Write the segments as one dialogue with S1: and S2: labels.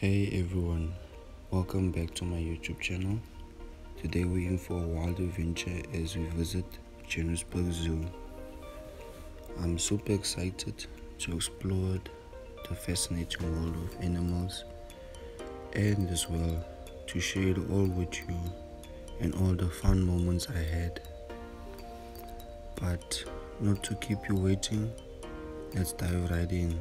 S1: Hey everyone, welcome back to my YouTube channel. Today we're in for a wild adventure as we visit Johannesburg Zoo. I'm super excited to explore the fascinating world of animals and as well to share it all with you and all the fun moments I had. But not to keep you waiting, let's dive right in.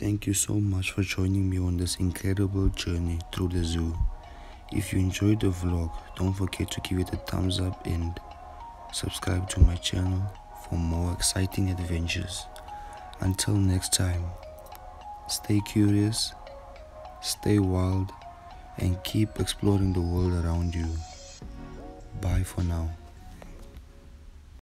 S1: Thank you so much for joining me on this incredible journey through the zoo. If you enjoyed the vlog, don't forget to give it a thumbs up and subscribe to my channel for more exciting adventures. Until next time, stay curious, stay wild, and keep exploring the world around you. Bye for now.